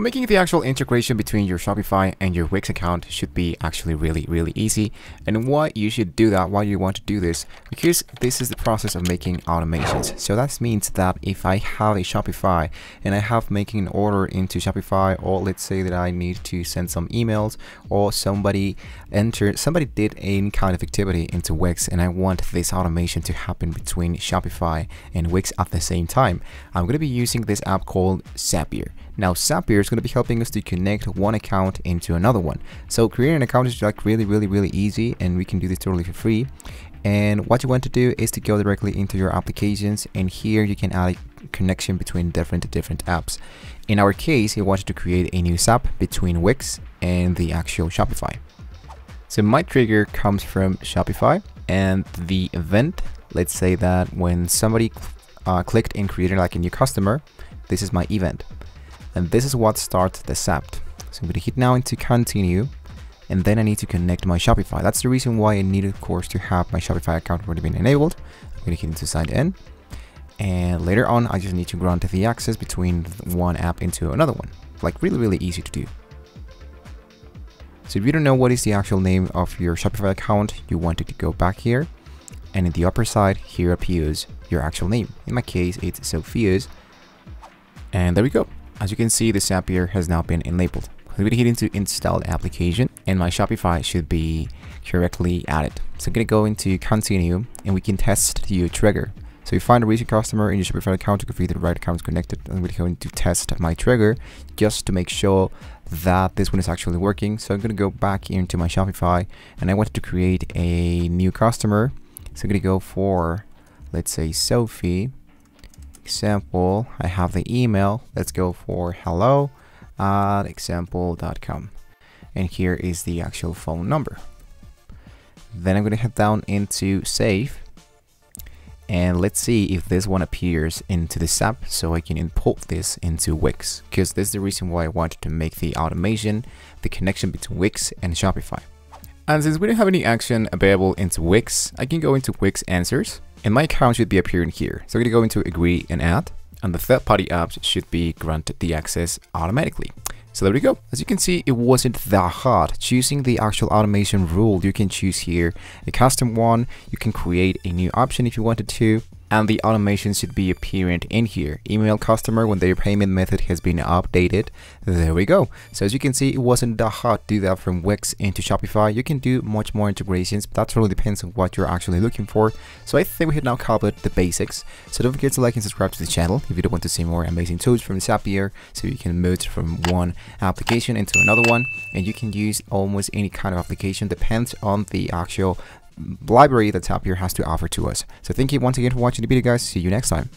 Making the actual integration between your Shopify and your Wix account should be actually really, really easy. And why you should do that, why you want to do this, because this is the process of making automations. So that means that if I have a Shopify and I have making an order into Shopify, or let's say that I need to send some emails, or somebody entered, somebody did any kind of activity into Wix, and I want this automation to happen between Shopify and Wix at the same time, I'm going to be using this app called Zapier. Now Zapier is going to be helping us to connect one account into another one. So creating an account is like really, really, really easy and we can do this totally for free. And what you want to do is to go directly into your applications and here you can add a connection between different different apps. In our case, we wanted to create a new app between Wix and the actual Shopify. So my trigger comes from Shopify and the event, let's say that when somebody uh, clicked in creating like a new customer, this is my event and this is what starts the Zap. So I'm going to hit now into continue and then I need to connect my Shopify. That's the reason why I need of course to have my Shopify account already been enabled. I'm going to hit into sign in and later on I just need to grant the access between one app into another one. Like really really easy to do. So if you don't know what is the actual name of your Shopify account, you want to go back here and in the upper side here appears your actual name. In my case it's Sophia's and there we go. As you can see, the Zapier has now been enabled. To hit into install application and my Shopify should be correctly added. So I'm going to go into continue and we can test the trigger. So you find a recent customer in your Shopify account to configure the right account is connected. I'm going to go into test my trigger just to make sure that this one is actually working. So I'm going to go back into my Shopify and I wanted to create a new customer. So I'm going to go for, let's say Sophie example, I have the email. Let's go for hello at example.com. And here is the actual phone number. Then I'm going to head down into save. And let's see if this one appears into the app so I can import this into Wix. Because this is the reason why I wanted to make the automation, the connection between Wix and Shopify. And since we don't have any action available into Wix, I can go into Wix Answers and my account should be appearing here. So I'm going to go into agree and add and the third party apps should be granted the access automatically. So there we go. As you can see, it wasn't that hard. Choosing the actual automation rule, you can choose here a custom one. You can create a new option if you wanted to and the automation should be appearing in here. Email customer when their payment method has been updated. There we go. So as you can see, it wasn't that hard to do that from Wix into Shopify. You can do much more integrations, but that really depends on what you're actually looking for. So I think we have now covered the basics. So don't forget to like and subscribe to the channel if you don't want to see more amazing tools from Zapier so you can move from one application into another one and you can use almost any kind of application depends on the actual library that Zapier has to offer to us. So thank you once again for watching the video guys. See you next time.